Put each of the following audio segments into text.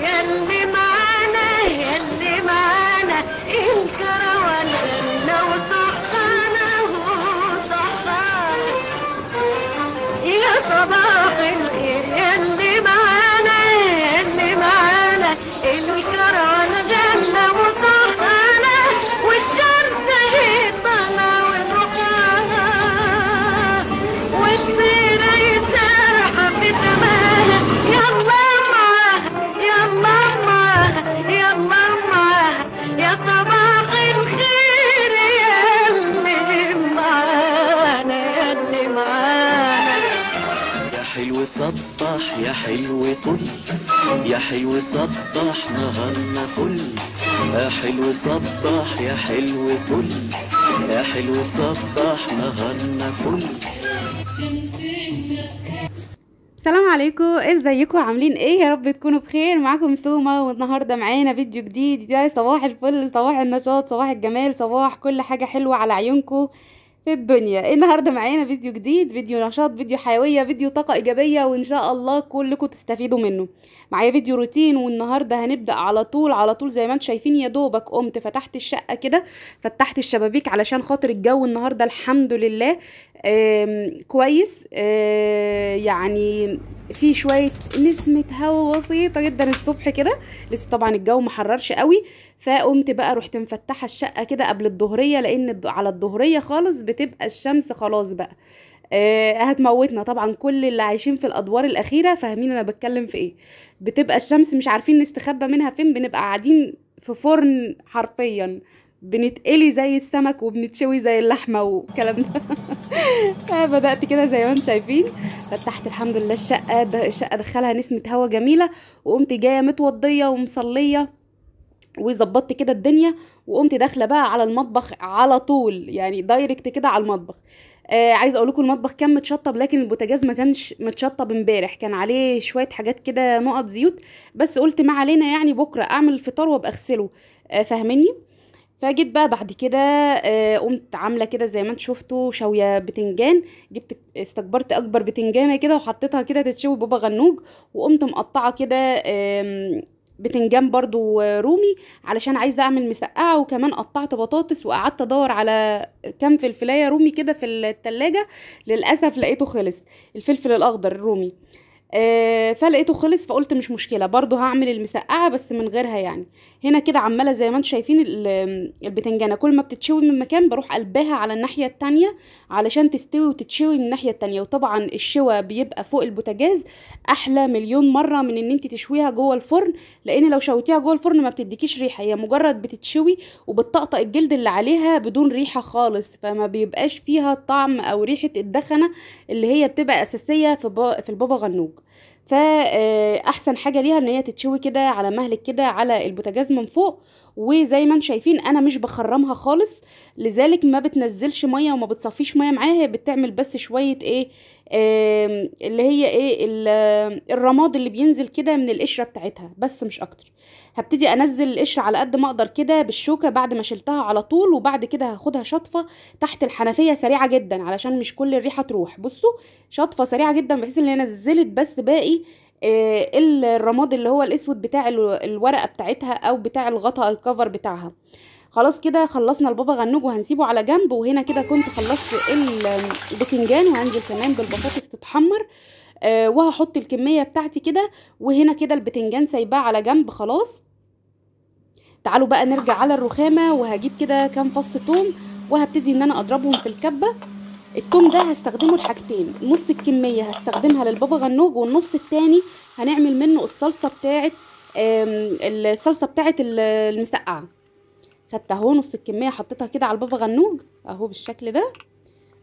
Yeah. يا حلو طل يا حلو صبح نهارنا فل. يا حلو صبح يا حلو طل يا حلو صبح نهارنا فل. السلام عليكم ازيكم؟ عاملين إيه؟ يا رب تكونوا بخير. معاكم سوما والنهاردة معانا فيديو جديد. يا صباح الفل صباح النشاط صباح الجمال صباح كل حاجة حلوة على عيونكم. الدنيا. النهارده معانا فيديو جديد فيديو نشاط فيديو حيوية فيديو طاقة إيجابية وإن شاء الله كلكم تستفيدوا منه. معايا فيديو روتين والنهاردة هنبدأ على طول على طول زي ما أنتم شايفين يا دوبك قمت فتحت الشقة كده فتحت الشبابيك علشان خاطر الجو النهارده الحمد لله كويس. آه، يعني في شوية نسمة هوا بسيطة جدا الصبح كده. لسه طبعا الجو محررش قوي. فقمت بقى رحت مفتحة الشقة كده قبل الظهرية لأن على الظهرية خالص بتبقى الشمس خلاص بقى. آه هتموتنا طبعا كل اللي عايشين في الأدوار الأخيرة. فاهمين أنا بتكلم في إيه. بتبقى الشمس مش عارفين نستخبى منها فين بنبقى قاعدين في فرن حرفيا. بنتقلي زي السمك وبنتشوي زي اللحمة والكلام ده. فبدات كده زي ما أنتم شايفين. فتحت الحمد لله الشقة الشقة دخلها نسمة هوا جميلة. وقمت جاية متوضية ومصلية وظبطت كده الدنيا. وقمت داخلة بقى على المطبخ على طول يعني دايركت كده على المطبخ. آه عايزه أقول لكم المطبخ كان متشطب لكن البوتاجاز ما كانش متشطب امبارح. كان عليه شوية حاجات كده نقط زيوت. بس قلت ما علينا يعني بكرة أعمل الفطار وأبقى أغسله. آه فاهمني فجيت بقى بعد كده آه، قمت عاملة كده زي ما أنتوا شفتوا شوية بتنجان جبت استكبرت أكبر بتنجانة كده وحطيتها كده تتشوي بابا غنوج وقمت مقطعة كده بتنجان برضو رومي علشان عايزة أعمل مسقعة وكمان قطعت بطاطس وقعدت أدور على كام فلفلاية رومي كده في التلاجة للأسف لقيته خلص الفلفل الأخضر الرومي. آه فلقيته خلص فقلت مش مشكلة برضو هعمل المسقعة بس من غيرها يعني. هنا كده عمالة زي ما أنتم شايفين ال- البتنجانة كل ما بتتشوي من مكان بروح قلبها على الناحية التانية علشان تستوي وتتشوي من الناحية التانية. وطبعا الشوى بيبقى فوق البوتاجاز أحلى مليون مرة من إن انت تشويها جوه الفرن لأن لو شويتيها جوه الفرن ما بتديكيش ريحة هي مجرد بتتشوي وبتطقطق الجلد اللي عليها بدون ريحة خالص فما بيبقاش فيها طعم أو ريحة الدخنة اللي هي بتبقى أساسية في في البابا غنوج. فاحسن حاجة ليها إن هي تتشوي كده على مهلك كده على البوتاجاز من فوق وزي ما أنتم شايفين أنا مش بخرمها خالص لذلك ما بتنزلش مية وما بتصفيش مية معاها بتعمل بس شوية إيه اللي هي إيه ال- الرماد اللي بينزل كده من القشرة بتاعتها بس مش أكتر. هبتدي أنزل القشرة على قد ما أقدر كده بالشوكة بعد ما شلتها على طول وبعد كده هاخدها شطفة تحت الحنفية سريعة جدا علشان مش كل الريحة تروح. بصوا شطفة سريعة جدا بحيث إن هي نزلت بس باقي الرماد اللي هو الأسود بتاع ال- الورقة بتاعتها أو بتاع الغطاء الكفر بتاعها. خلاص كده خلصنا البابا غنوج وهنسيبه على جنب وهنا كده كنت خلصت ال- البتنجان وهنزل كمان بالبطاطس تتحمر آه وهحط الكمية بتاعتي كده وهنا كده البتنجان سايباه على جنب خلاص. تعالوا بقى نرجع على الرخامة وهجيب كده كام فص توم وهبتدي إن أنا أضربهم في الكبة. التوم ده هستخدمه لحاجتين نص الكمية هستخدمها للبابا غنوج والنص التاني هنعمل منه الصلصة بتاعه الصلصة بتاعه ال- المسقعة. خدت اهو نص الكمية حطيتها كده على البابا غنوج اهو بالشكل ده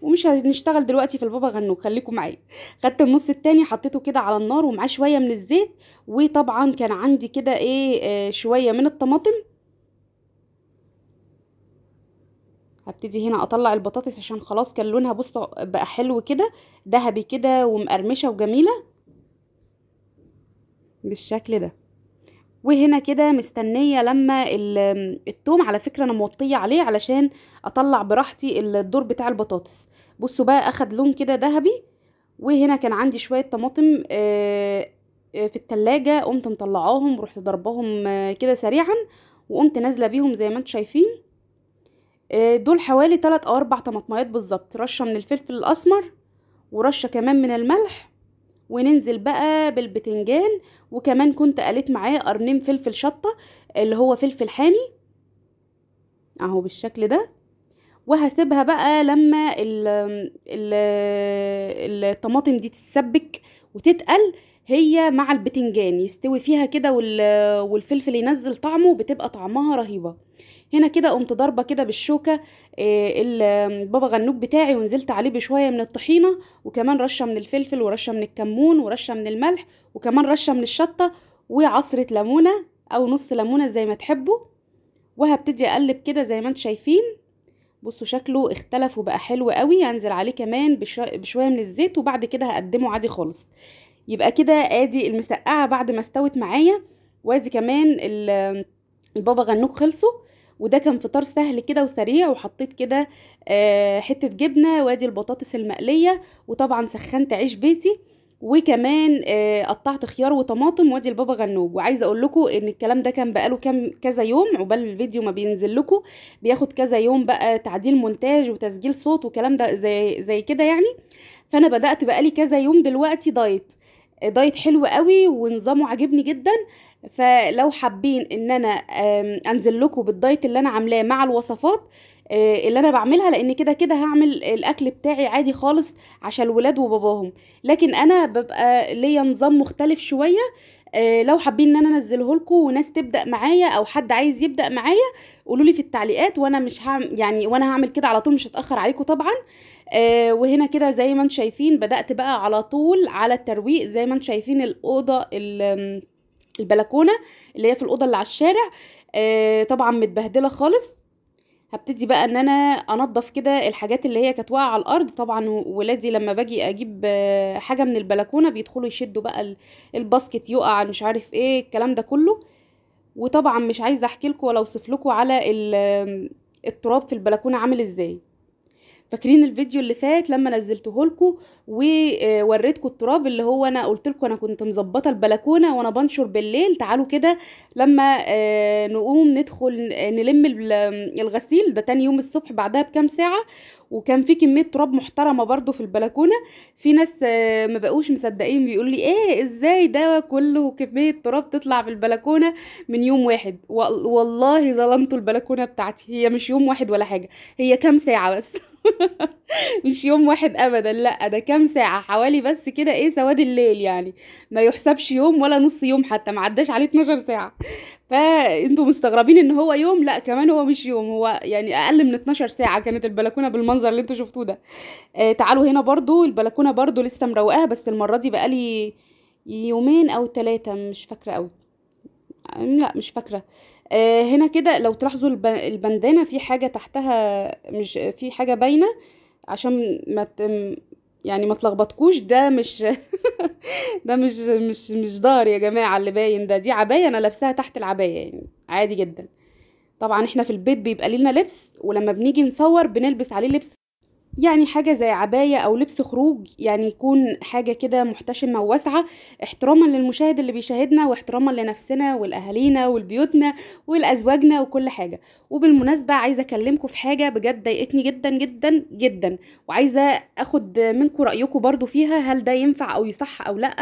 ومش هنشتغل دلوقتي في البابا غنوج خليكم معايا. خدت النص التاني حطيته كده على النار ومعاه شوية من الزيت وطبعا كان عندي كده إيه آه شوية من الطماطم هبتدي هنا أطلع البطاطس عشان خلاص كان لونها بصوا بقى حلو كده ذهبي كده ومقرمشة وجميلة بالشكل ده. وهنا كده مستنية لما ال- التوم على فكرة أنا موطية عليه علشان أطلع براحتي الدور بتاع البطاطس. بصوا بقى أخد لون كده ذهبي وهنا كان عندي شوية طماطم آه، آه، في التلاجة قمت مطلعاهم ورحت ضرباهم آه، كده سريعا وقمت نازلة بيهم زي ما أنتم شايفين. دول حوالي 3 أو 4 طماطميات بالظبط. رشة من الفلفل الأسمر ورشة كمان من الملح وننزل بقى بالبتنجان وكمان كنت قليت معاه قرنين فلفل شطة اللي هو فلفل حامي أهو بالشكل ده. وهسيبها بقى لما ال ال الطماطم دي تتسبك وتتقل هي مع البتنجان يستوي فيها كده وال- والفلفل ينزل طعمه بتبقى طعمها رهيبة. هنا كده قمت ضاربة كده بالشوكة آه، ال- البابا غنوج بتاعي ونزلت عليه بشوية من الطحينة وكمان رشة من الفلفل ورشة من الكمون ورشة من الملح وكمان رشة من الشطة وعصرة ليمونة أو نص ليمونة زي ما تحبوا. وهبتدي أقلب كده زي ما أنتم شايفين. بصوا شكله اختلف وبقى حلو قوي هنزل عليه كمان بش- بشوية من الزيت وبعد كده هقدمه عادي خالص. يبقى كده آدي المسقعة بعد ما استوت معايا وآدي كمان ال- البابا غنوج خلصوا. وده كان فطار سهل كده وسريع وحطيت كده آه، حتة جبنة وادي البطاطس المقلية وطبعا سخنت عيش بيتي وكمان آه، قطعت خيار وطماطم وادي البابا غنوج. وعايزة أقول لكم إن الكلام ده كان بقاله كام كذا يوم عقبال الفيديو ما بينزل لكم بياخد كذا يوم بقى تعديل مونتاج وتسجيل صوت وكلام ده زي زي كده يعني. فأنا بدأت بقالي كذا يوم دلوقتي دايت. دايت حلو قوي ونظامه عاجبني جدا. فلو حابين إن أنا أنزل لكم بالدايت اللي أنا عاملاه مع الوصفات آه، اللي أنا بعملها لأن كده كده هعمل الأكل بتاعي عادي خالص عشان الولاد وباباهم. لكن أنا ببقى ليا نظام مختلف شوية آه، لو حابين إن أنا أنزله لكم وناس تبدأ معايا أو حد عايز يبدأ معايا قولوا لي في التعليقات وأنا مش هعمل يعني وأنا هعمل كده على طول مش هتأخر عليكم طبعا. آه وهنا كده زي ما أنتم شايفين بدأت بقى على طول على الترويق زي ما أنتم شايفين الأوضة ال- البلكونة اللي هي في الأوضة اللي على الشارع آه طبعا متبهدلة خالص. هبتدي بقى إن أنا أنضف كده الحاجات اللي هي كانت واقعة على الأرض. طبعا ولادي لما باجي أجيب آه، حاجة من البلكونة بيدخلوا يشدوا بقى ال- الباسكت يقع مش عارف إيه الكلام ده كله. وطبعا مش عايزة أحكي لكم ولا أوصف لكم على ال- التراب في البلكونة عامل إزاي. فاكرين الفيديو اللي فات لما نزلته لكم ووريتكم التراب اللي هو أنا قلت لكم أنا كنت مظبطة البلكونة وأنا بنشر بالليل. تعالوا كده لما آه، نقوم ندخل آه، نلم ال- الغسيل. ده تاني يوم الصبح بعدها بكام ساعة. وكان في كمية تراب محترمة برضو في البلكونة. في ناس آه، ما بقوش مصدقين. بيقولوا لي إيه إزاي ده كله كمية تراب تطلع في البلكونة من يوم واحد؟ وال- والله ظلمتوا البلكونة بتاعتي. هي مش يوم واحد ولا حاجة هي كام ساعة بس؟ مش يوم واحد ابدا لأ ده كام ساعة؟ حوالي بس كده إيه سواد الليل يعني. ما يحسبش يوم ولا نص يوم حتى ما عداش عليه 12 ساعة. فأنتوا مستغربين إن هو يوم؟ لأ كمان هو مش يوم هو يعني أقل من 12 ساعة كانت البلكونة بالمنظر اللي أنتوا شفتوه ده. آه تعالوا هنا برضو البلكونة برضو لسه مروقاها بس المرة دي بقالي يومين أو ثلاثة مش فاكرة قوي لا مش فاكرة. هنا كده لو تلاحظوا الب- البندانة في حاجة تحتها مش في حاجة باينة عشان ما يعني ما تلخبطكوش ده مش ده مش مش مش ضهر يا جماعة اللي باين ده دي عباية أنا لابساها تحت العباية يعني عادي جدا. طبعا إحنا في البيت بيبقى لنا لبس ولما بنيجي نصور بنلبس عليه لبس يعني حاجة زي عباية أو لبس خروج يعني يكون حاجة كده محتشمة وواسعة احتراما للمشاهد اللي بيشاهدنا واحتراما لنفسنا ولأهالينا ولبيوتنا ولأزواجنا وكل حاجة. وبالمناسبة عايزة أكلمكم في حاجة بجد ضايقتني جدا جدا جدا. وعايزة أخد منكم رأيكم برضو فيها هل ده ينفع أو يصح أو لأ؟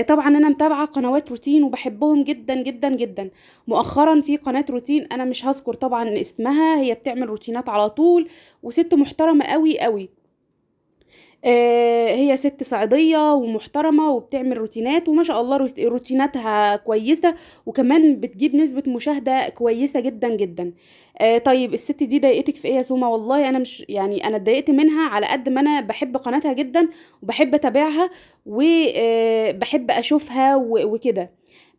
طبعا أنا متابعة قنوات روتين وبحبهم جدا جدا جدا. مؤخرا في قناة روتين أنا مش هذكر طبعا اسمها هي بتعمل روتينات على طول وست محترمة قوي قوي آه، هي ست صعيدية ومحترمة وبتعمل روتينات وما شاء الله روت- روتيناتها كويسة وكمان بتجيب نسبة مشاهدة كويسة جدا جدا. آه، طيب الست دي ضايقتك في إيه يا سوما والله أنا مش يعني أنا اتضايقت منها على قد ما أنا بحب قناتها جدا وبحب أتابعها وبحب أشوفها و- وكده.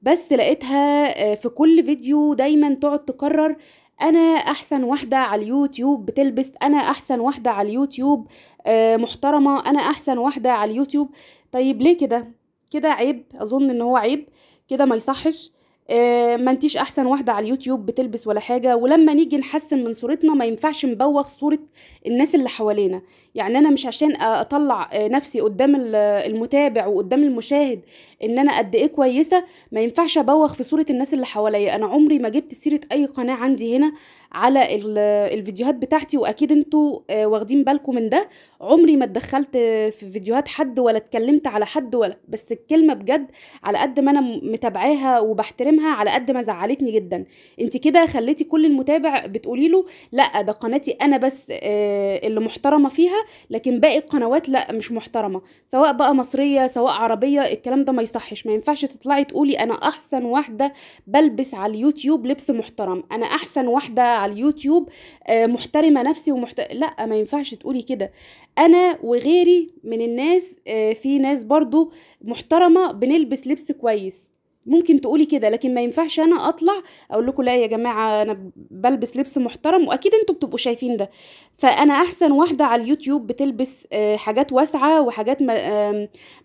بس لقيتها آه، في كل فيديو دايما تقعد تكرر أنا أحسن واحدة على اليوتيوب بتلبس أنا أحسن واحدة على اليوتيوب آه، محترمة أنا أحسن واحدة على اليوتيوب. طيب ليه كده؟ كده عيب أظن إن هو عيب كده ما يصحش. ما انتيش احسن واحدة على اليوتيوب بتلبس ولا حاجة ولما نيجي نحسن من صورتنا ما ينفعش نبوخ صورة الناس اللي حوالينا. يعني أنا مش عشان أطلع آه، نفسي قدام ال- المتابع وقدام المشاهد إن أنا قد إيه كويسة ما ينفعش أبوخ في صورة الناس اللي حواليا. أنا عمري ما جبت سيرة أي قناة عندي هنا على ال- الفيديوهات بتاعتي وأكيد أنتوا آه، واخدين بالكم من ده. عمري ما اتدخلت في فيديوهات حد ولا اتكلمت على حد ولا بس الكلمة بجد على قد ما أنا متابعاها وبحترمها على قد ما زعلتني جدا. انت كده خليتي كل المتابع بتقولي له لا ده قناتي أنا بس آه، اللي محترمة فيها لكن باقي القنوات لا مش محترمة. سواء بقى مصرية سواء عربية الكلام ده ما يصحش. ما ينفعش تطلعي تقولي أنا أحسن واحدة بلبس على اليوتيوب لبس محترم. أنا أحسن واحدة على اليوتيوب آه، محترمة نفسي ومحت... لا ما ينفعش تقولي كده. أنا وغيري من الناس آه، في ناس برضو محترمة بنلبس لبس كويس. ممكن تقولي كده لكن ما ينفعش أنا أطلع أقول لكم لا يا جماعة أنا بلبس لبس محترم وأكيد أنتوا بتبقوا شايفين ده. فأنا أحسن واحدة على اليوتيوب بتلبس آه، حاجات واسعة وحاجات ما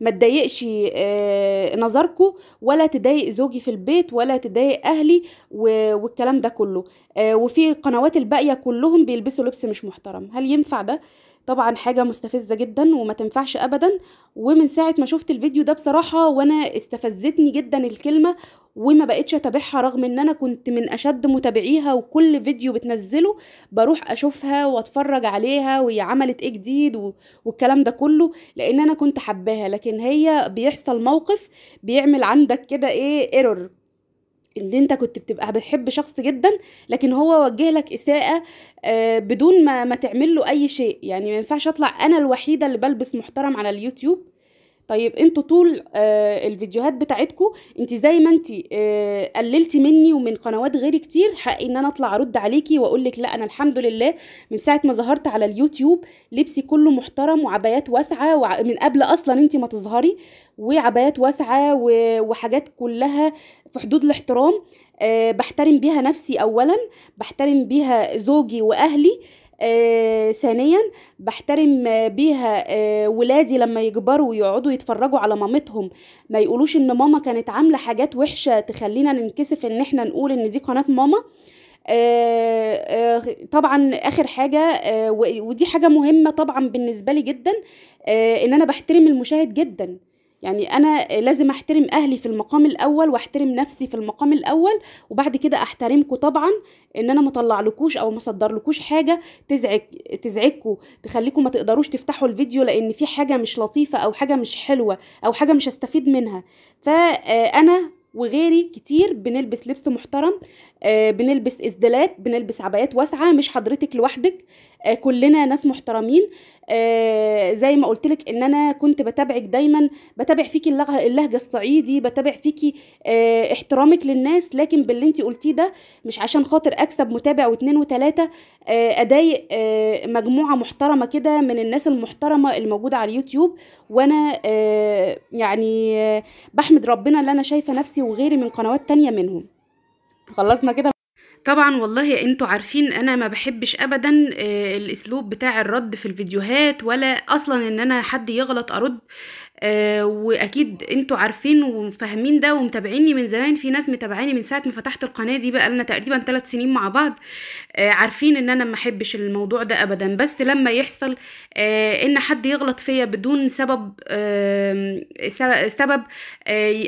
ما تضايقش آه، نظركم ولا تضايق زوجي في البيت ولا تضايق أهلي والكلام ده كله. آه، وفي قنوات الباقية كلهم بيلبسوا لبس مش محترم. هل ينفع ده؟ طبعا حاجة مستفزة جدا وما تنفعش ابدا ومن ساعة ما شفت الفيديو ده بصراحة وأنا استفزتني جدا الكلمة وما بقتش أتابعها رغم إن أنا كنت من أشد متابعيها وكل فيديو بتنزله بروح أشوفها وأتفرج عليها وهي عملت إيه جديد والكلام ده كله لأن أنا كنت حباها لكن هي بيحصل موقف بيعمل عندك كده إيه ايرور إن أنت كنت بتبقى بتحب شخص جدا لكن هو وجه لك إساءة آه، بدون ما ما تعمل له أي شيء. يعني ما ينفعش أطلع أنا الوحيدة اللي بلبس محترم على اليوتيوب. طيب أنتوا طول آه الفيديوهات بتاعتكم انت زي ما انت آه قللتي مني ومن قنوات غيري كتير حقي ان أنا اطلع ارد عليكي واقول لك لا أنا الحمد لله من ساعة ما ظهرت على اليوتيوب لبسي كله محترم وعبايات واسعة وع- من قبل أصلا انت ما تظهري وعبايات واسعة وحاجات كلها في حدود الاحترام آه بحترم بيها نفسي اولا بحترم بيها زوجي وأهلي آه ثانيا بحترم بيها آه ولادي لما يكبروا ويقعدوا يتفرجوا على مامتهم. ما يقولوش إن ماما كانت عاملة حاجات وحشة تخلينا ننكسف إن إحنا نقول إن دي قناة ماما. آه، آه، طبعا آخر حاجة ودي حاجة مهمة طبعا بالنسبة لي جدا إن أنا بحترم المشاهد جدا. يعني أنا لازم أحترم أهلي في المقام الأول وأحترم نفسي في المقام الأول وبعد كده أحترمكم طبعا إن أنا ما اطلعلكوش أو ما اصدرلكوش حاجة تزعج تزعجكم تخليكم ما تقدروش تفتحوا الفيديو لأن في حاجة مش لطيفة أو حاجة مش حلوة أو حاجة مش هستفيد منها. فانا وغيري كتير بنلبس لبس محترم آه، بنلبس اسدالات بنلبس عبايات واسعة مش حضرتك لوحدك. آه، كلنا ناس محترمين. آه، زي ما قلت لك إن أنا كنت بتابعك دايما بتابع فيكي اللهجة الصعيدي بتابع فيكي آه، احترامك للناس لكن باللي انت قلتيه ده مش عشان خاطر أكسب متابع واتنين وتلاتة آه، أضايق آه، مجموعة محترمة كده من الناس المحترمة الموجوده على اليوتيوب. وأنا آه، يعني آه، بحمد ربنا اللي أنا شايفة نفسي وغيري من قنوات تانية منهم. خلصنا كده؟ طبعا والله أنتوا عارفين أنا ما بحبش ابدا آه، الأسلوب بتاع الرد في الفيديوهات ولا أصلا إن أنا حد يغلط أرد. آه، وأكيد أنتوا عارفين وفاهمين ده ومتابعيني من زمان. في ناس متابعاني من ساعة ما فتحت القناة دي بقى لنا تقريبا ثلاث سنين مع بعض. آه، عارفين إن أنا ما احبش الموضوع ده ابدا. بس لما يحصل إن حد يغلط فيا بدون سبب سبب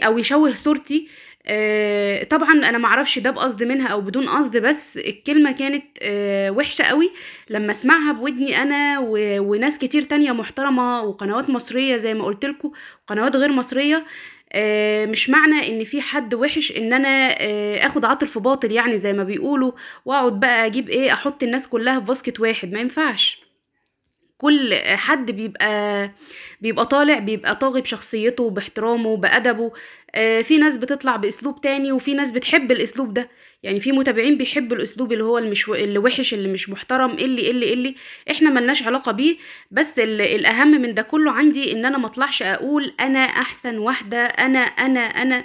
أو يشوه صورتي آه، طبعا أنا معرفش ده بقصد منها أو بدون قصد بس الكلمة كانت آه، وحشة قوي لما أسمعها بودني أنا وناس كتير تانية محترمة وقنوات مصرية زي ما قلت لكم قنوات غير مصرية آه، مش معنى إن في حد وحش إن أنا آخد عاطل في باطل يعني زي ما بيقولوا وأقعد بقى أجيب إيه أحط الناس كلها في باسكت واحد. ما ينفعش. كل حد بيبقى بيبقى طالع بيبقى طاغي بشخصيته باحترامه بأدبه آه، في ناس بتطلع بأسلوب تاني وفي ناس بتحب الأسلوب ده. يعني في متابعين بيحبوا الأسلوب اللي هو المش اللي وحش اللي مش محترم اللي اللي اللي إحنا ملناش علاقة بيه. بس ال- الأهم من ده كله عندي إن أنا مطلعش أقول أنا أحسن واحدة أنا أنا أنا.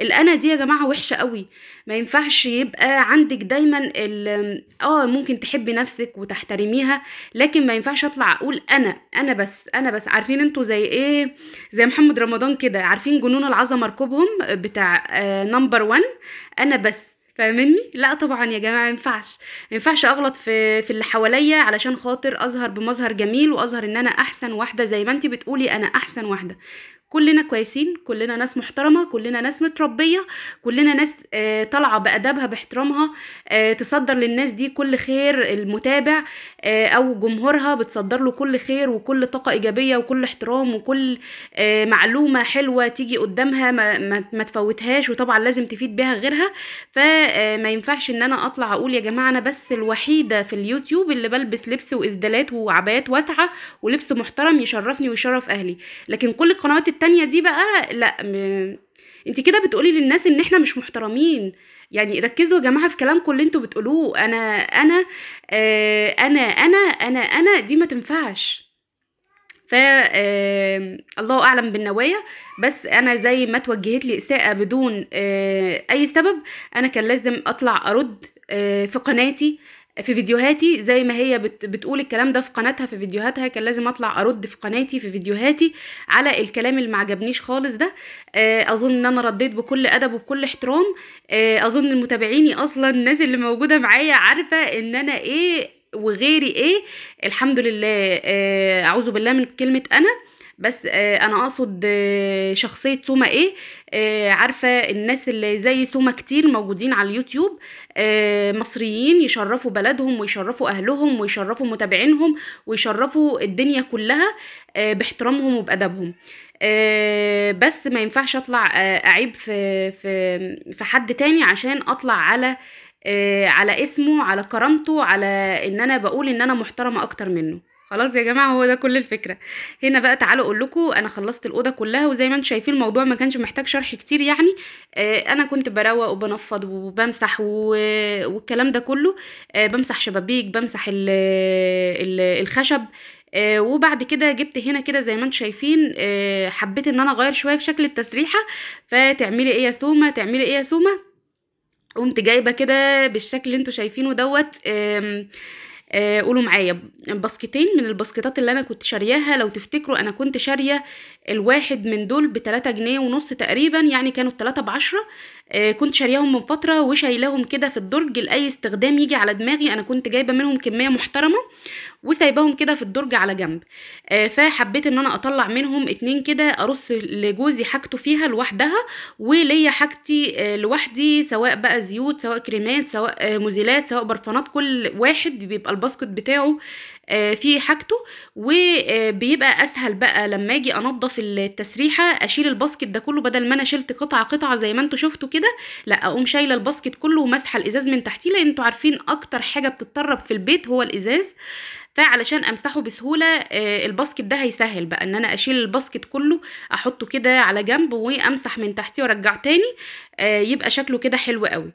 الأنا دي يا جماعة وحشة قوي. ما ينفعش يبقى عندك دايما آه ممكن تحبي نفسك وتحترميها لكن ما ينفعش أطلع أقول أنا أنا بس أنا بس. عارفين أنتوا زي إيه؟ زي محمد رمضان كده. عارفين جنون العظمة ركوبهم بتاع نمبر 1 أنا بس. فاهمني لا طبعا يا جماعة ما ينفعش. ما ينفعش أغلط في في اللي حواليا علشان خاطر أظهر بمظهر جميل وأظهر إن أنا أحسن واحدة. زي ما انتي بتقولي أنا أحسن واحدة. كلنا كويسين كلنا ناس محترمة كلنا ناس متربية كلنا ناس آه، طالعة بأدبها باحترامها آه، تصدر للناس دي كل خير المتابع آه، أو جمهورها بتصدر له كل خير وكل طاقة إيجابية وكل احترام وكل معلومة حلوة تيجي قدامها ما, تفوتهاش وطبعا لازم تفيد بيها غيرها. فما ينفعش إن أنا أطلع أقول يا جماعة أنا بس الوحيدة في اليوتيوب اللي بلبس لبس وإسدالات وعبايات واسعة ولبس محترم يشرفني ويشرف أهلي. لكن كل القنوات التانية دي بقى لأ م... انت كده بتقولي للناس إن إحنا مش محترمين. يعني ركزوا يا جماعة في كلامكم اللي أنتوا بتقولوه. أنا أنا آه أنا أنا أنا أنا دي ما تنفعش. ف الله أعلم بالنوايا. بس أنا زي ما توجهت لي إساءة بدون آه أي سبب أنا كان لازم أطلع أرد آه في قناتي. في فيديوهاتي زي ما هي بت بتقول الكلام ده في قناتها في فيديوهاتها كان لازم أطلع أرد في قناتي في فيديوهاتي على الكلام اللي ما عجبنيش خالص ده. آه، أظن إن أنا رديت بكل أدب وبكل احترام. آه، أظن المتابعيني أصلا الناس اللي موجودة معايا عارفة إن أنا إيه وغيري إيه. الحمد لله. آه، أعوذ بالله من كلمة أنا. بس آه، أنا أقصد آه، شخصية سوما إيه؟ آه، عارفة الناس اللي زي سوما كتير موجودين على اليوتيوب مصريين يشرفوا بلدهم ويشرفوا أهلهم ويشرفوا متابعينهم ويشرفوا الدنيا كلها باحترامهم وبأدبهم. بس ما ينفعش أطلع أعيب في في في حد تاني عشان أطلع على على اسمه على كرامته على إن أنا بقول إن أنا محترمة أكتر منه. خلاص يا جماعة هو ده كل الفكرة. هنا بقى تعالوا أقول لكم أنا خلصت الأوضة كلها وزي ما أنتم شايفين الموضوع ما كانش محتاج شرح كتير يعني. آه، أنا كنت بروق وبنفض وبمسح و- والكلام ده كله. آه، بمسح شبابيك بمسح ال- ال- الخشب. آه، وبعد كده جبت هنا كده زي ما أنتم شايفين آه، حبيت إن أنا أغير شوية في شكل التسريحة. فتعملي إيه يا سومة؟ تعملي إيه يا سومة؟ قمت جايبة كده بالشكل اللي أنتوا شايفينه دوت آه، قولوا معايا باسكتين من الباسكتات اللي أنا كنت شارياها لو تفتكروا أنا كنت شارية الواحد من دول بتلاتة جنيه ونص تقريبا يعني كانوا التلاتة بعشرة. آه، كنت شارياهم من فترة وشايلاهم كده في الدرج لأي استخدام يجي على دماغي أنا كنت جايبة منهم كمية محترمة وسايباهم كده في الدرج على جنب. آه، فحبيت إن أنا أطلع منهم اتنين كده أرص لجوزي حاجته فيها لوحدها وليا حاجتي آه، لوحدي سواء بقى زيوت سواء كريمات سواء آه، مزيلات سواء برفانات كل واحد بيبقى ال basket بتاعه آه، فيه حاجته وبيبقى أسهل بقى لما أجي أنضف التسريحة أشيل ال basket ده كله بدل ما أنا شلت قطعة قطعة زي ما أنتوا شفتوا كده لا أقوم شايلة ال basket كله وماسحة الإزاز من تحتيه لأن أنتوا عارفين أكتر حاجة بتتترب في البيت هو الإزاز. فعلشان أمسحه بسهولة آه، ال basket ده هيسهل بقى إن أنا أشيل ال basket كله أحطه كده على جنب وأمسح من تحتيه وارجع تاني آه، يبقى شكله كده حلو قوي.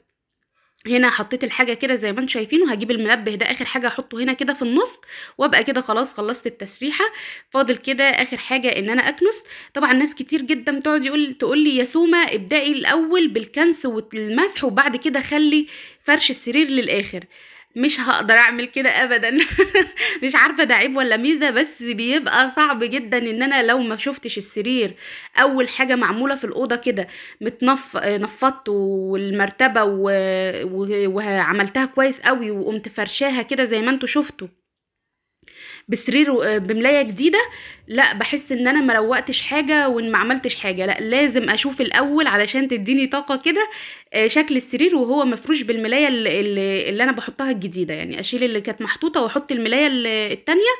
هنا حطيت الحاجة كده زي ما أنتم شايفين وهجيب المنبه ده آخر حاجة أحطه هنا كده في النص وأبقى كده خلاص خلصت التسريحة. فاضل كده آخر حاجة إن أنا أكنس. طبعا ناس كتير جدا بتقعد يقول تقول لي يا سوما ابدأي الأول بالكنس والمسح وبعد كده خلي فرش السرير للآخر. مش هقدر أعمل كده ابدا. مش عارفة ده عيب ولا ميزة بس بيبقى صعب جدا إن أنا لو ما شفتش السرير أول حاجة معمولة في الأوضة كده متنف نفضت والمرتبة و... و... وعملتها كويس قوي وقمت فرشاها كده زي ما أنتوا شفتوا. بسرير و- بملاية جديدة لا بحس إن أنا ما روقتش حاجة وإن ما عملتش حاجة لا لازم أشوف الأول علشان تديني طاقة كده آه، شكل السرير وهو مفروش بالملاية اللي, اللي, أنا بحطها الجديدة يعني أشيل اللي كانت محطوطة وأحط الملاية ال- التانية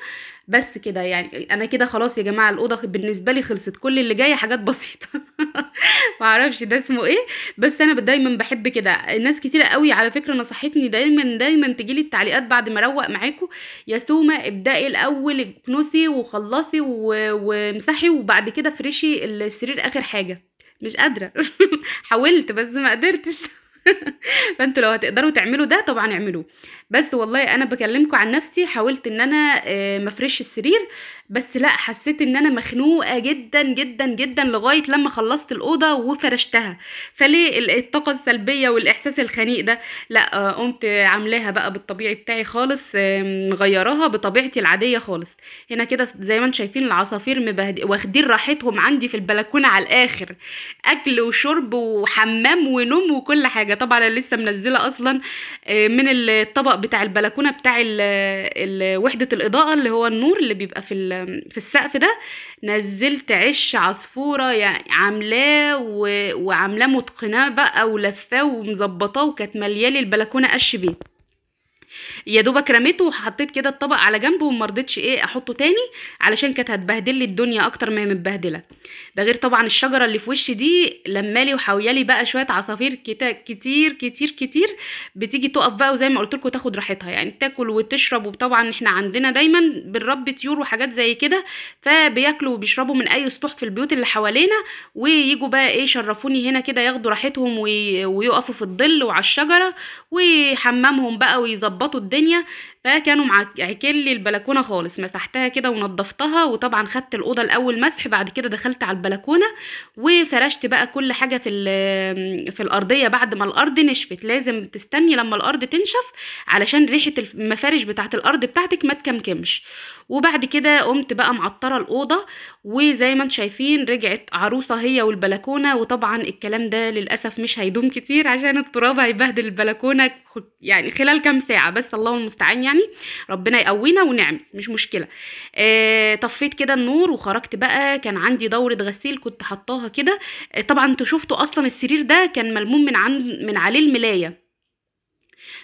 بس كده يعني أنا كده خلاص يا جماعة الأوضة بالنسبة لي خلصت كل اللي جاية حاجات بسيطة. معرفش ده اسمه إيه بس أنا دايما بحب كده. الناس كتيرة قوي على فكرة نصحتني دايما دايما تجيلي التعليقات بعد ما أروق معاكم. يا سومة ابدأي الأول اكنسي وخلصي وامسحي وبعد كده فرشي السرير آخر حاجة. مش قادرة. حاولت بس ما قدرتش. فانتوا لو هتقدروا تعملوا ده طبعا اعملوه. بس والله أنا بكلمكم عن نفسي حاولت إن أنا آه، مفرش السرير بس لأ حسيت إن أنا مخنوقة جدا جدا جدا لغاية لما خلصت الأوضة وفرشتها. فليه ال- الطاقة السلبية والإحساس الخنيق ده؟ لأ آه، قمت عاملاها بقى بالطبيعي بتاعي خالص مغيراها بطبيعتي العادية خالص. هنا كده زي ما أنتم شايفين العصافير مبهد... واخدين راحتهم عندي في البلكونة على الآخر. أكل وشرب وحمام ونوم وكل حاجة. طبعا أنا لسه منزلة أصلا آه، من الطبق بتاع البلكونة بتاع وحدة الإضاءة اللي هو النور اللي بيبقى في في السقف ده. نزلت عش عصفورة يعني عاملاه وعاملاه متقناه بقى ولفاه ومظبطاه وكانت مليالي البلكونة قش بيه. يا دوبك رميته وحطيت كده الطبق على جنب وما رضيتش إيه احطه تاني علشان كانت هتبهدل لي الدنيا أكتر ما هي متبهدلة. ده غير طبعا الشجرة اللي في وشي دي لمالي وحويالي بقى شوية عصافير كتير كتير كتير بتيجي تقف بقى وزي ما قلت لكم تاخد راحتها. يعني تاكل وتشرب وطبعا إحنا عندنا دايما بنربي طيور وحاجات زي كده فبياكلوا وبيشربوا من أي سطوح في البيوت اللي حوالينا ويجوا بقى إيه شرفوني هنا كده ياخدوا راحتهم وي- ويقفوا في الظل وعلى الشجرة ويحممهم بقى ويظبطوا الدنيا فكانوا معاكين لي البلكونة خالص مسحتها كده ونضفتها وطبعا خدت الأوضة الأول مسح بعد كده دخلت على البلكونة وفرشت بقى كل حاجة في ال- في الأرضية بعد ما الأرض نشفت. لازم تستني لما الأرض تنشف علشان ريحة المفارش بتاعت الأرض بتاعتك ما تكمكمش. وبعد كده قمت بقى معطرة الأوضة وزي ما أنتم شايفين رجعت عروسة هي والبلكونة وطبعا الكلام ده للأسف مش هيدوم كتير عشان التراب هيبهدل البلكونة يعني خلال كام ساعة بس الله المستعان يعني. ربنا يقوينا ونعمل مش مشكلة. آه طفيت كده النور وخرجت بقى كان عندي دورة غسيل كنت حطاها كده. آه طبعا أنتوا شفتوا أصلا السرير ده كان ملموم من عن من عليه الملاية.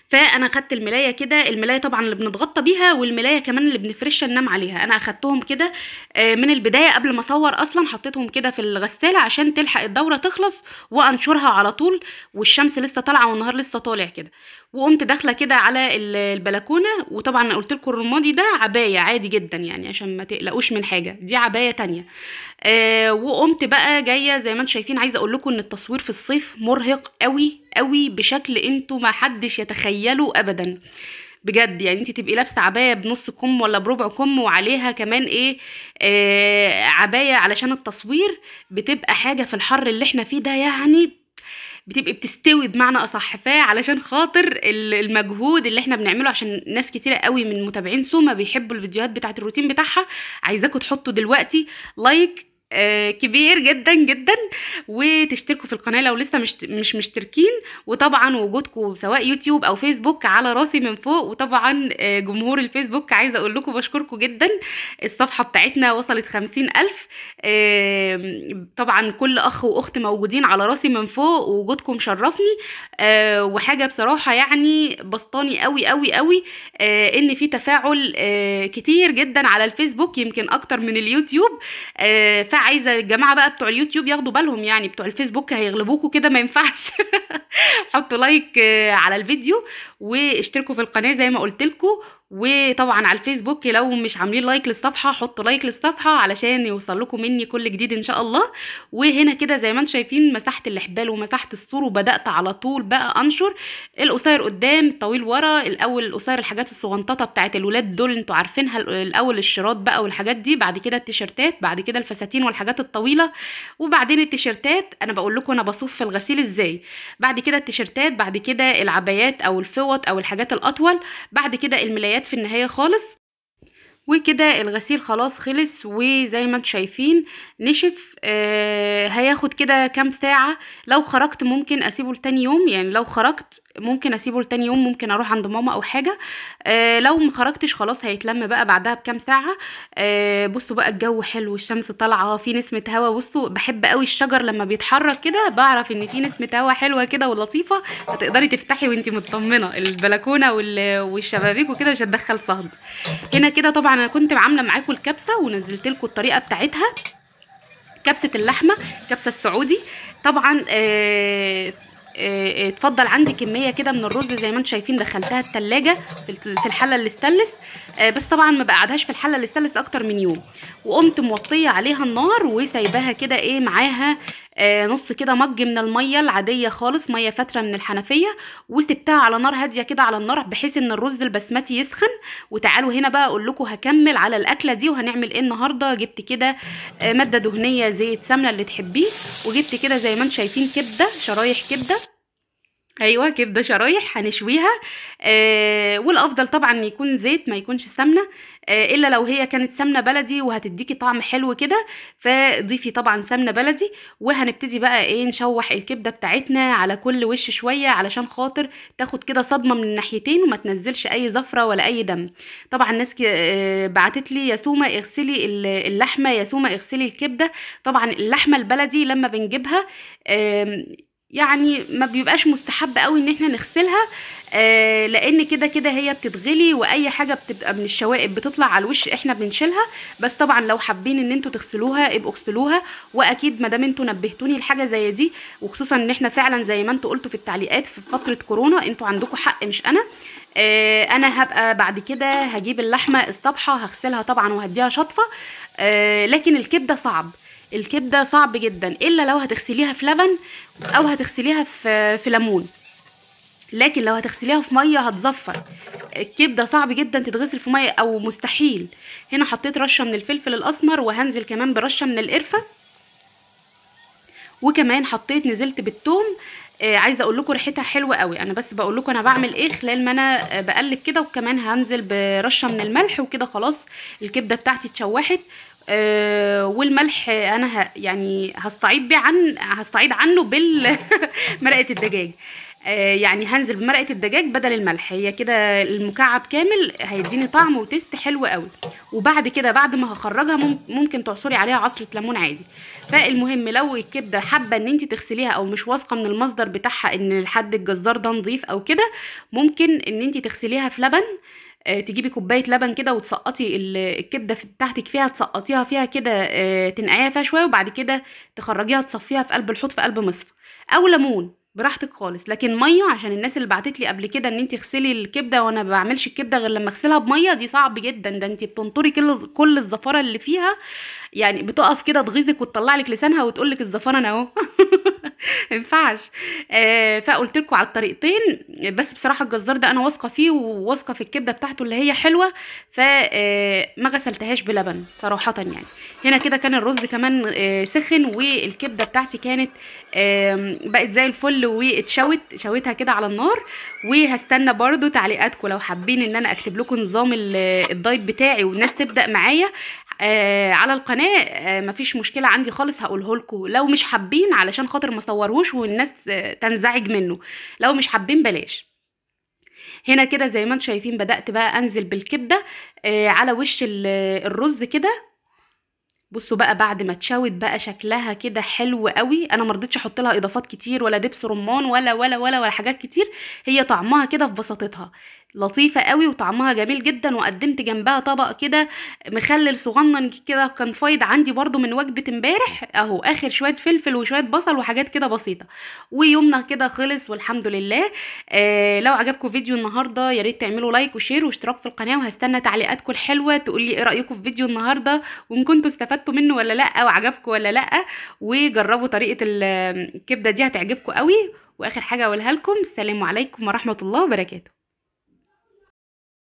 فأنا خدت الملاية كده الملاية طبعا اللي بنتغطى بيها والملاية كمان اللي بنفرشها ننام عليها. أنا أخدتهم كده آه، من البداية قبل ما أصور أصلا حطيتهم كده في الغسالة عشان تلحق الدورة تخلص وأنشرها على طول والشمس لسه طالعة والنهار لسه طالع كده. وقمت داخلة كده على ال- البلكونة وطبعا قلت لكم الرمادي ده عباية عادي جدا يعني عشان ما تقلقوش من حاجة دي عباية تانية. آه وقمت بقى جاية زي ما أنتم شايفين عايزة أقول لكم إن التصوير في الصيف مرهق قوي قوي بشكل أنتوا ما حدش يتخيله ابدا. بجد يعني انت تبقي لابسة عباية بنص كم ولا بربع كم وعليها كمان إيه آه عباية علشان التصوير بتبقى حاجة في الحر اللي إحنا فيه ده يعني بتبقي بتستوي بمعنى أصح فعلشان خاطر ال- المجهود اللي إحنا بنعمله عشان ناس كتيرة قوي من متابعين سوما بيحبوا الفيديوهات بتاعة الروتين بتاعها. عايزاكم تحطوا دلوقتي لايك كبير جدا جدا وتشتركوا في القناة لو لسه مش مش مشتركين. وطبعا وجودكم سواء يوتيوب أو فيسبوك على راسي من فوق. وطبعا آه، جمهور الفيسبوك عايزه أقول لكم بشكركم جدا. الصفحة بتاعتنا وصلت خمسين آم، طبعا كل أخ وأخت موجودين على راسي من فوق. ووجودكم شرفني. آه، وحاجة بصراحة يعني بسطاني قوي قوي قوي آه، إن في تفاعل آه، كتير جدا على الفيسبوك يمكن أكتر من اليوتيوب فعايزة الجماعة بقى بتوع اليوتيوب ياخدوا بالهم يعني بتوع الفيسبوك هيغلبوكوا كده ما ينفعش. حطوا like على الفيديو واشتركوا في القناة زي ما قلت لكم وطبعا على الفيسبوك لو مش عاملين like للصفحة حطوا like للصفحة علشان يوصل لكم مني كل جديد إن شاء الله. وهنا كده زي ما أنتم شايفين مسحت الحبال ومسحت السور وبدأت على طول بقى أنشر. القصير قدام الطويل ورا الأول القصير الحاجات الصغنططة بتاعت الولاد دول أنتوا عارفينها الأول الشرابات بقى والحاجات دي بعد كده التيشيرتات بعد كده الفساتين والحاجات الطويلة وبعدين التيشيرتات. أنا بقول لكم أنا بصف في الغسيل إزاي. بعد كده التيشيرتات بعد كده العبايات أو الفوط أو الحاجات الأطول بعد كده الملايات في النهاية خالص. وكده الغسيل خلاص خلص وزي ما أنتم شايفين نشف. آه هياخد كده كام ساعة. لو خرجت ممكن أسيبه لتاني يوم. يعني لو خرجت ممكن أسيبه لتاني يوم ممكن أروح عند ماما أو حاجة. آه لو ما خرجتش خلاص هيتلم بقى بعدها بكام ساعة. آه بصوا بقى الجو حلو الشمس طالعة في نسمة هوا. بصوا بحب قوي الشجر لما بيتحرك كده بعرف إن في نسمة هوا حلوة كده ولطيفة. فتقدري تفتحي وانتي مطمنة البلكونة وال- والشبابيك وكده مش هتدخل صهد. هنا كده طبعا أنا كنت عاملة معاكم الكبسة ونزلت لكم الطريقة بتاعتها. كبسة اللحمة كبسة السعودي. طبعا آه، اتفضل عندي كمية كده من الرز زي ما أنتم شايفين دخلتها التلاجة في الحلة الاستانلس آه، بس طبعا ما بقعدهاش في الحلة الاستانلس أكتر من يوم. وقمت موطية عليها النار وسايباها كده إيه معاها آه نص كده mug من المية العادية خالص مية فاترة من الحنفية وسبتها على نار هادية كده على النار بحيث إن الرز البسمتي يسخن. وتعالوا هنا بقى أقول لكم هكمل على الأكلة دي وهنعمل إيه النهارده؟ جبت كده آه مادة دهنية زيت سمنة اللي تحبيه وجبت كده زي ما أنتم شايفين كبدة شرايح كبدة. أيوه كبده شرايح هنشويها. آه والأفضل طبعا يكون زيت ما يكونش سمنة. آه إلا لو هي كانت سمنة بلدي وهتديكي طعم حلو كده فضيفي طبعا سمنة بلدي. وهنبتدي بقى إيه نشوح الكبدة بتاعتنا على كل وش شوية علشان خاطر تاخد كده صدمة من الناحيتين وما تنزلش أي زفرة ولا أي دم. طبعا ناس آه بعتت لي يا سومة اغسلي اللحمة يا سومة اغسلي الكبدة. طبعا اللحمة البلدي لما بنجيبها آه يعني ما بيبقاش مستحب قوي إن إحنا نغسلها آه لأن كده كده هي بتتغلي وأي حاجة بتبقى من الشوائب بتطلع على الوش إحنا بنشيلها. بس طبعا لو حابين إن إنتوا تغسلوها ابقوا اغسلوها. وأكيد ما دام إنتوا نبهتوني لحاجة زي دي وخصوصا إن إحنا فعلا زي ما إنتوا قلتوا في التعليقات في فترة كورونا إنتوا عندكم حق مش أنا. آه أنا هبقى بعد كده هجيب اللحمة الصبحة هغسلها طبعا وهديها شطفة. آه لكن الكبدة صعب. الكبده صعب جدا إلا لو هتغسليها في لبن أو هتغسليها في في ليمون. لكن لو هتغسليها في مية هتزفر. الكبده صعب جدا تتغسل في مية أو مستحيل. هنا حطيت رشة من الفلفل الأسمر وهنزل كمان برشة من القرفة. وكمان حطيت نزلت بالثوم. آه عايزة أقول لكم ريحتها حلوة قوي. أنا بس بقول لكم أنا بعمل إيه خلال ما أنا بقلب كده وكمان هنزل برشة من الملح وكده خلاص الكبدة بتاعتي اتشوحت. آه والملح أنا ه يعني هستعيد بيه عن هستعيد عنه بالمرقه الدجاج. آه يعني هنزل بمرقة الدجاج بدل الملح. هي كده المكعب كامل هيديني طعم وتيست حلو قوي. وبعد كده بعد ما هخرجها ممكن تعصري عليها عصرة ليمون عادي. فالمهم لو الكبدة حابة إن انت تغسليها أو مش واثقة من المصدر بتاعها إن الحد الجزار ده نظيف أو كده ممكن إن انت تغسليها في لبن آه تجيبي كوباية لبن كده وتسقطي الكبدة بتاعتك فيها تسقطيها فيها كده آه تنقعيها فيها شوية وبعد كده تخرجيها تصفيها في قلب الحوض في قلب مصفى أو ليمون براحتك خالص. لكن مية عشان الناس اللي بعتت لي قبل كده إن انت اغسلي الكبدة وأنا ما بعملش الكبدة غير لما أغسلها بمية دي صعب جدا. ده انت بتنطري كل كل الزفارة اللي فيها يعني بتقف كده تغيظك وتطلع لك لسانها وتقول لك الزفارة أنا أهو. ينفعش. آه فقلت لكم على الطريقتين بس بصراحة الجزار ده أنا واثقة فيه وواثقة في الكبدة بتاعته اللي هي حلوة فما غسلتهاش بلبن صراحة يعني. هنا كده كان الرز كمان آه سخن والكبدة بتاعتي كانت آه بقت زي الفل واتشوت شويتها كده على النار. وهستنى برضو تعليقاتكم لو حابين إن أنا أكتب لكم نظام ال diet بتاعي والناس تبدأ معايا. آه على القناة آه مفيش مشكلة عندي خالص هقوله لكم. لو مش حابين علشان خاطر ما صوروش والناس تنزعج منه. لو مش حابين بلاش. هنا كده زي ما أنتم شايفين بدأت بقى أنزل بالكبدة آه على وش الرز كده. بصوا بقى بعد ما اتشوت بقى شكلها كده حلو قوي. أنا ما رضيتش أحط لها إضافات كتير ولا دبس رمان ولا ولا ولا ولا حاجات كتير. هي طعمها كده في بساطتها. لطيفة قوي وطعمها جميل جدا وقدمت جنبها طبق كده مخلل صغنن كده كان فايض عندي برضو من وجبة امبارح. أهو آخر شوية فلفل وشوية بصل وحاجات كده بسيطة. ويومنا كده خلص والحمد لله. آه لو عجبكم فيديو النهارده يا ريت تعملوا like و share واشتراك في القناة. وهستنى تعليقاتكم الحلوة تقول لي إيه رأيكم في فيديو النهارده. وإن كنتوا استفدتوا منه ولا لأ وعجبكم ولا لأ وجربوا طريقة الكبدة دي هتعجبكم قوي. وآخر حاجة أقولها لكم السلام عليكم ورحمة الله وبركاته.